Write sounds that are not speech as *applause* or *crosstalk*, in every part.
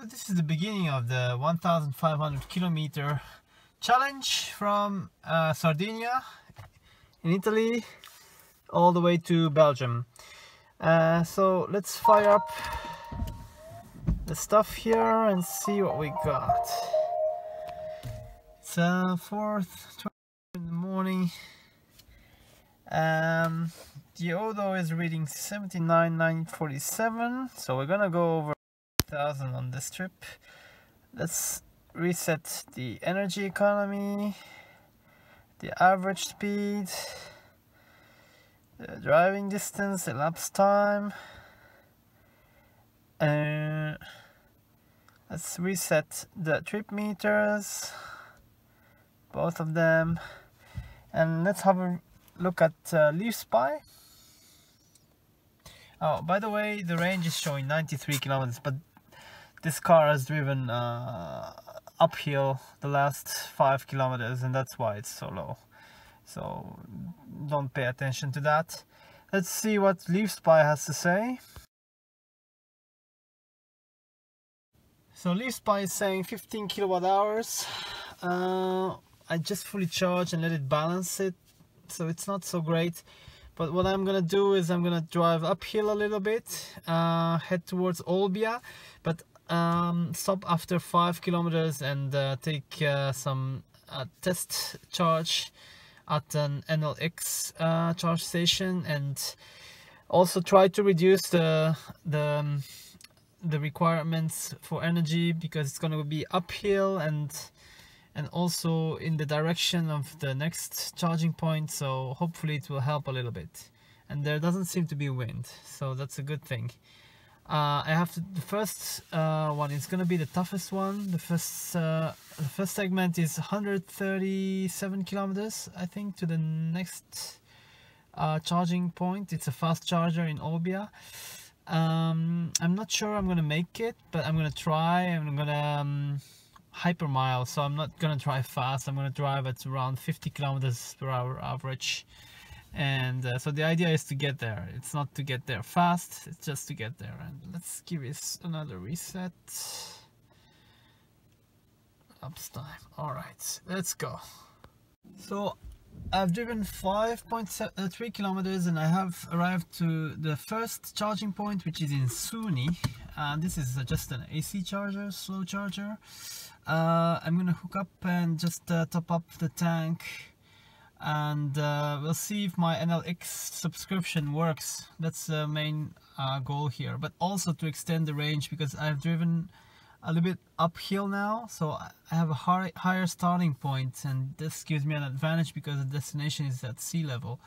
So this is the beginning of the 1500 kilometer challenge from uh, Sardinia in Italy all the way to Belgium. Uh, so let's fire up the stuff here and see what we got. It's uh, 4th in the morning. Um, the Odo is reading 79,947 so we're gonna go over 1000 on this trip. Let's reset the energy economy, the average speed, the driving distance, the lapse time. Uh, let's reset the trip meters, both of them, and let's have a look at uh, Leaf Spy. Oh, by the way, the range is showing 93 kilometers, but this car has driven uh, uphill the last 5 kilometers and that's why it's so low. So don't pay attention to that. Let's see what Leaf Spy has to say. So Leaf Spy is saying 15 kilowatt hours. Uh, I just fully charged and let it balance it, so it's not so great. But what I'm gonna do is I'm gonna drive uphill a little bit, uh, head towards Olbia, but um, stop after five kilometers and uh, take uh, some uh, test charge at an Enel X uh, charge station and also try to reduce the the um, the requirements for energy because it's going to be uphill and and also in the direction of the next charging point. So hopefully it will help a little bit. And there doesn't seem to be wind so that's a good thing uh, I have to, the first uh, one is gonna be the toughest one. The first uh, the first segment is 137 kilometers I think to the next uh, charging point. It's a fast charger in Olbia. um, I'm not sure I'm gonna make it but I'm gonna try. I'm gonna um, hyper mile so I'm not gonna drive fast. I'm gonna drive at around 50 kilometers per hour average and uh, so the idea is to get there. It's not to get there fast it's just to get there. And let's give this another reset. Ups time all right. Let's go. So I've driven 5.3 uh, kilometers and I have arrived to the first charging point which is in Suni and this is just an AC charger slow charger. Uh, I'm gonna hook up and just uh, top up the tank and uh, we'll see if my Enel X subscription works. That's the main uh, goal here. But also to extend the range because I've driven a little bit uphill now so I have a high, higher starting point and this gives me an advantage because the destination is at sea level.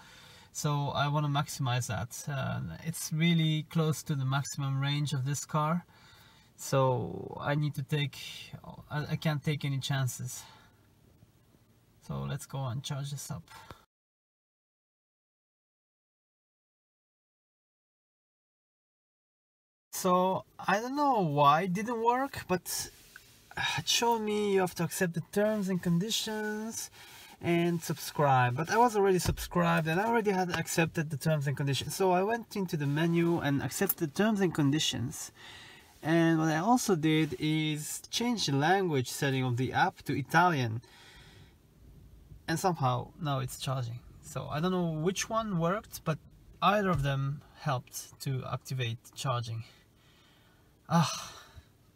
So I want to maximize that. Uh, it's really close to the maximum range of this car so I need to take I, I can't take any chances so let's go and charge this up. So I don't know why it didn't work, but uh, it showed me you have to accept the terms and conditions and subscribe. But I was already subscribed and I already had accepted the terms and conditions. So I went into the menu and accepted the terms and conditions. And what I also did is change the language setting of the app to Italian and somehow now it's charging. So I don't know which one worked but either of them helped to activate charging. Ah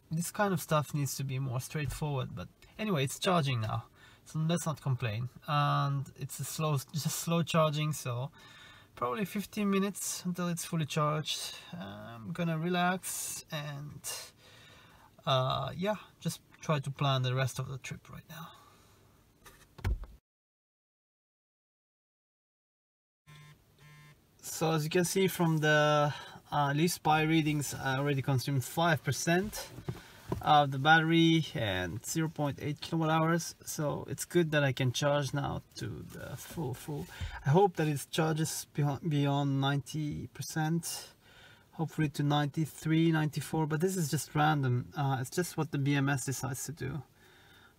this kind of stuff needs to be more straightforward but anyway it's charging now. So let's not complain. And it's a slow *laughs* just slow charging so probably 15 minutes until it's fully charged. I'm gonna relax and uh, yeah just try to plan the rest of the trip right now so as you can see from the uh, Leaf Spy readings I already consumed 5% of the battery and 0.8 kilowatt hours. So it's good that I can charge now to the full full. I hope that it charges beyond 90% hopefully to 93 94 but this is just random. Uh, it's just what the BMS decides to do.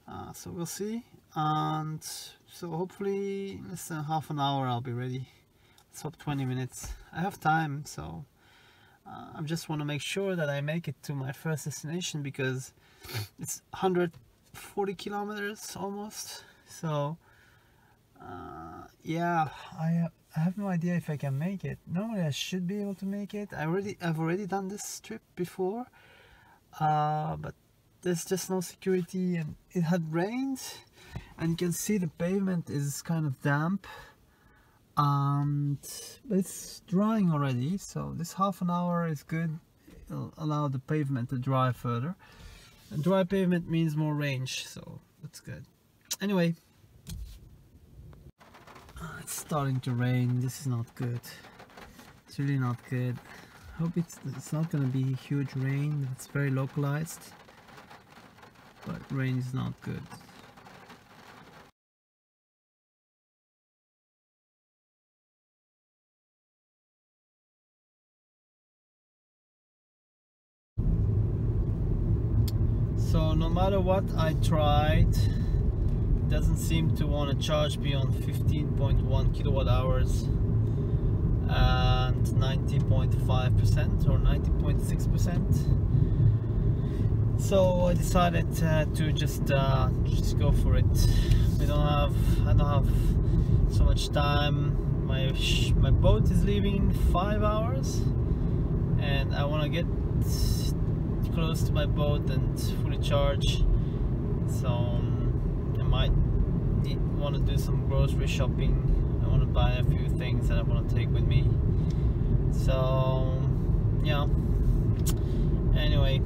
Uh, so we'll see. And so hopefully in less than half an hour I'll be ready let's 20 minutes. I have time so uh, I just want to make sure that I make it to my first destination because it's 140 kilometers almost. So uh, yeah I, I have no idea if I can make it. Normally I should be able to make it. I already I've already done this trip before uh, but there's just no security and it had rained and you can see the pavement is kind of damp and it's drying already so this half an hour is good. It'll allow the pavement to dry further. And dry pavement means more range so that's good. Anyway. Uh, it's starting to rain. This is not good. It's really not good. Hope it's it's not gonna be huge rain. It's very localized. But rain is not good so no matter what I tried it doesn't seem to want to charge beyond 15.1 kilowatt hours and 90.5% or 90.6% so I decided uh, to just uh, just go for it. We don't have I don't have so much time. My my boat is leaving in five hours and I want to get close to my boat and fully charged. So um, I might want to do some grocery shopping. I want to buy a few things that I want to take with me. So yeah. Anyway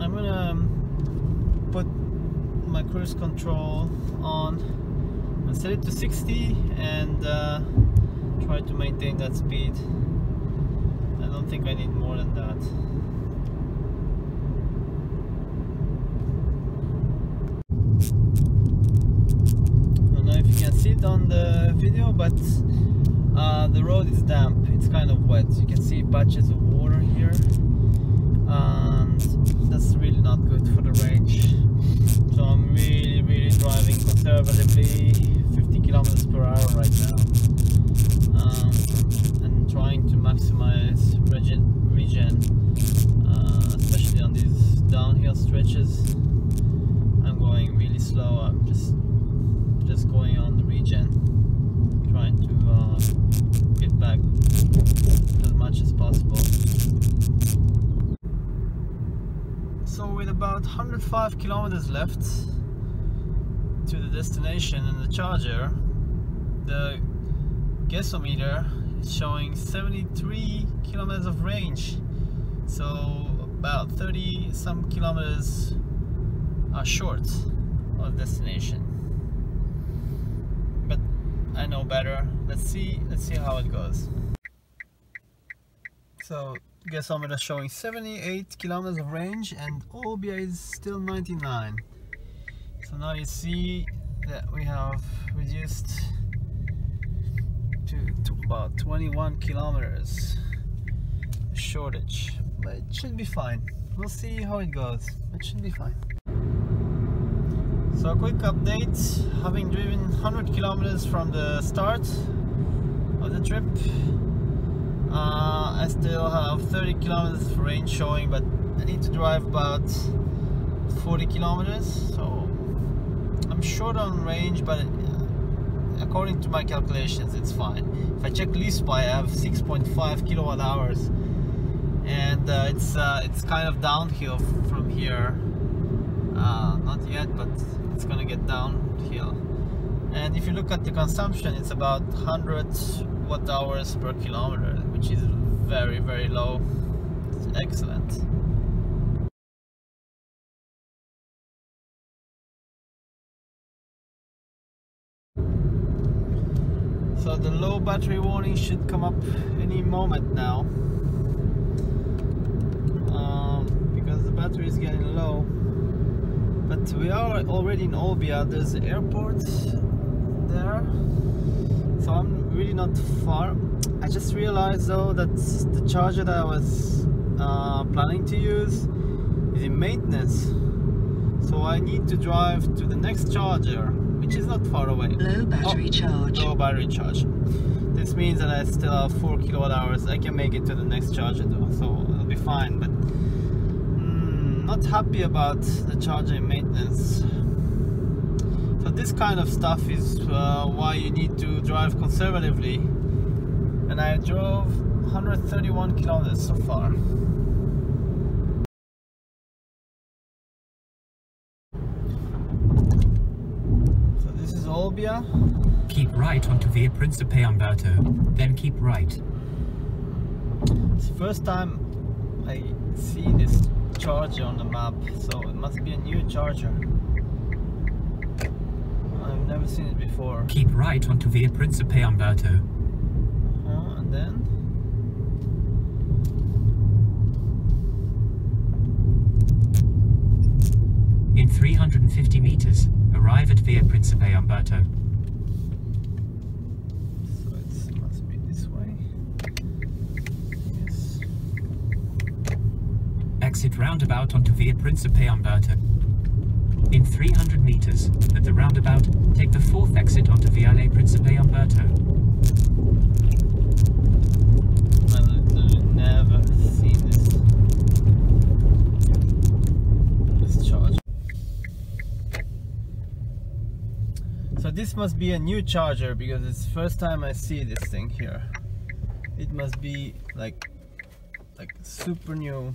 I'm gonna um, put my cruise control on and set it to 60 and uh, try to maintain that speed. I don't think I need more than that see it on the video but uh, the road is damp. It's kind of wet. You can see patches of water here. And that's really not good for the range. So I'm really really driving conservatively 50 kilometers per hour right now. Um, and trying to maximize regen, regen uh, especially on these downhill stretches. I'm going slow I'm just just going on the regen trying to uh, get back as much as possible. So with about 105 kilometers left to the destination and the charger the guessometer is showing 73 kilometers of range. So about 30 some kilometers are short of destination But I know better. Let's see let's see how it goes. So guessometer showing 78 kilometers of range and Olbia is still 99. So now you see that we have reduced to, to about 21 kilometers shortage. But it should be fine. We'll see how it goes. It should be fine. So a quick update, having driven 100 kilometers from the start of the trip, uh, I still have 30 kilometers range showing, but I need to drive about 40 kilometers, so I'm short on range, but according to my calculations, it's fine. If I check LeafSpy, I have 6.5 kilowatt hours, and uh, it's uh, it's kind of downhill from here. Uh, not yet, but it's gonna get downhill and if you look at the consumption it's about 100 watt hours per kilometer which is very very low. It's excellent. So the low battery warning should come up any moment now. Um, because the battery is getting low but we are already in Olbia. There's the airport there. So I'm really not far. I just realized though that the charger that I was uh, planning to use is in maintenance. So I need to drive to the next charger which is not far away. Low battery oh, charge. low battery charge. This means that I still have 4 kilowatt hours. I can make it to the next charger though so it'll be fine. But not happy about the charging maintenance. So this kind of stuff is uh, why you need to drive conservatively. And I drove 131 kilometers so far. So this is Olbia. Keep right onto Via Principe Umberto, then keep right. It's the first time I see this charger on the map, so it must be a new charger. I've never seen it before. Keep right onto Via Principe Umberto. Uh, and then In 350 meters, arrive at Via Principe Umberto. so it must be this way. Yes. Exit roundabout onto Via Principe Umberto. In 300 meters, at the roundabout, take the fourth exit onto Viale Principe Umberto. I literally never seen this. This. So this must be a new charger because it's first time I see this thing here. It must be like like super new,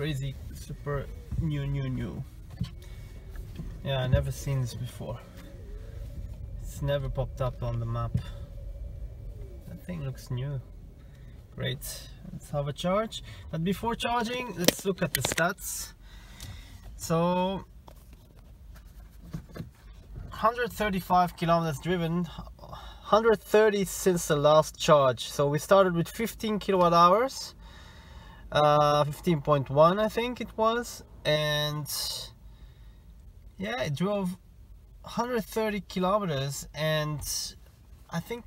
crazy, super new, new, new. Yeah, I never seen this before. It's never popped up on the map. That thing looks new. Great. Let's have a charge. But before charging, let's look at the stats. So 135 kilometers driven, 130 since the last charge. So we started with 15 kilowatt hours, 15.1 I think it was, and yeah, it drove 130 kilometers and I think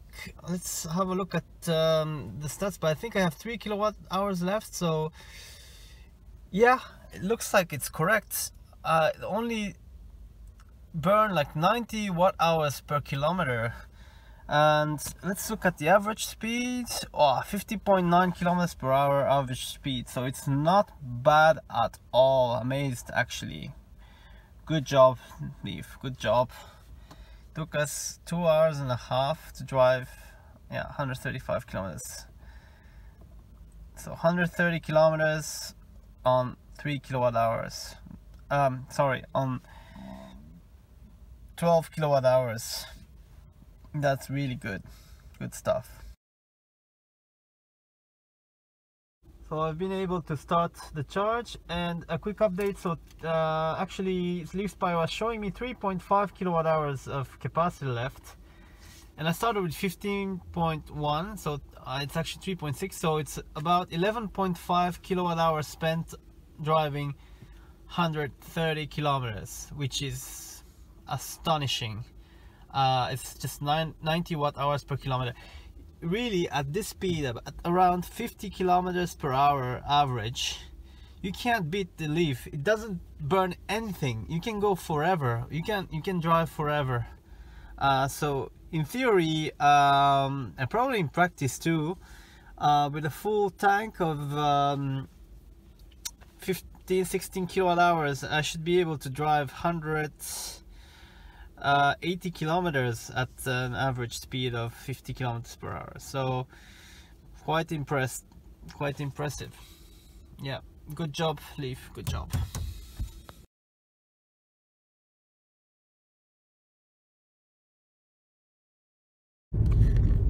let's have a look at um, the stats but I think I have 3 kilowatt hours left so yeah it looks like it's correct. Uh, only burn like 90 watt hours per kilometer and let's look at the average speed. Oh 50.9 kilometers per hour average speed. So it's not bad at all. Amazed actually. Good job Leaf good job. Took us two hours and a half to drive. Yeah 135 kilometers. So 130 kilometers on 3 kilowatt hours. Um sorry on 12 kilowatt hours that's really good. Good stuff. So I've been able to start the charge and a quick update. So uh, actually Leaf Spy was showing me 3.5 kilowatt hours of capacity left. And I started with 15.1 so uh, it's actually 3.6 so it's about 11.5 kilowatt hours spent driving 130 kilometers which is astonishing uh, it's just nine, 90 watt hours per kilometer. Really at this speed at around 50 kilometers per hour average you can't beat the leaf. It doesn't burn anything. You can go forever. You can you can drive forever. Uh, so in theory um, and probably in practice too uh, with a full tank of um, 15 16 kilowatt hours I should be able to drive 100 uh, 80 kilometers at an average speed of 50 kilometers per hour. So quite impressed quite impressive. Yeah good job leaf good job.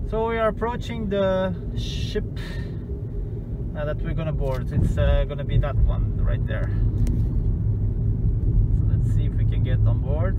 So we are approaching the ship uh, that we're gonna board. It's uh, gonna be that one right there. So let's see if we can get on board